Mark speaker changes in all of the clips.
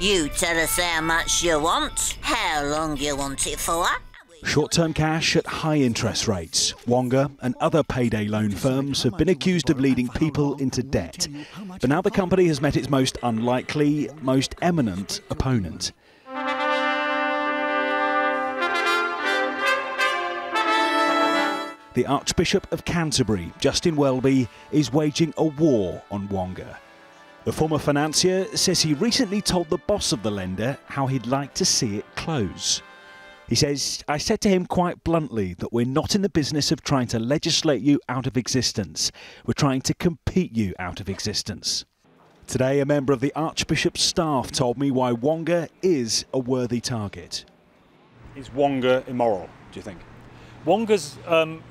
Speaker 1: You tell us how much you want, how long you want it for.
Speaker 2: Short term cash at high interest rates. Wonga and other payday loan firms have been accused of leading people into debt. But now the company has met its most unlikely, most eminent opponent. The Archbishop of Canterbury, Justin Welby, is waging a war on Wonga. The former financier says he recently told the boss of the lender how he'd like to see it close. He says, I said to him quite bluntly that we're not in the business of trying to legislate you out of existence. We're trying to compete you out of existence. Today, a member of the Archbishop's staff told me why Wonga is a worthy target.
Speaker 3: Is Wonga immoral, do you think? Wonga's um,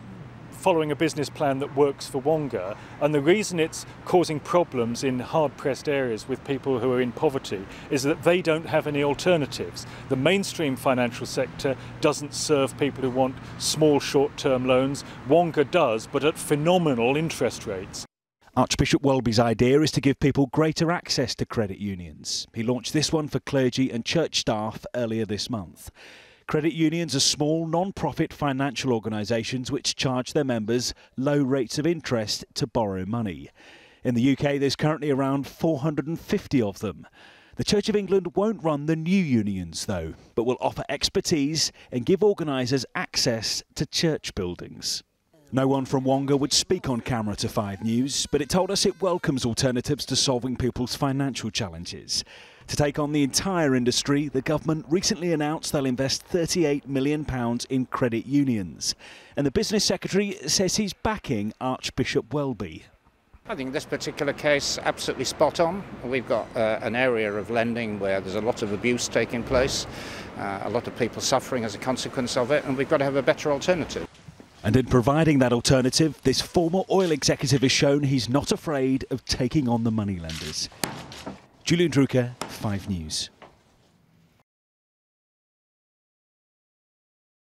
Speaker 3: following a business plan that works for Wonga. And the reason it's causing problems in hard pressed areas with people who are in poverty is that they don't have any alternatives. The mainstream financial sector doesn't serve people who want small short term loans. Wonga does, but at phenomenal interest rates.
Speaker 2: Archbishop Welby's idea is to give people greater access to credit unions. He launched this one for clergy and church staff earlier this month. Credit unions are small, non profit financial organisations which charge their members low rates of interest to borrow money. In the UK, there's currently around 450 of them. The Church of England won't run the new unions, though, but will offer expertise and give organisers access to church buildings. No one from Wonga would speak on camera to 5 News, but it told us it welcomes alternatives to solving people's financial challenges. To take on the entire industry, the government recently announced they'll invest £38 million in credit unions. And the business secretary says he's backing Archbishop Welby.
Speaker 4: I think this particular case absolutely spot on. We've got uh, an area of lending where there's a lot of abuse taking place, uh, a lot of people suffering as a consequence of it, and we've got to have a better alternative.
Speaker 2: And in providing that alternative, this former oil executive has shown he's not afraid of taking on the moneylenders. Julian Drucker, 5 News.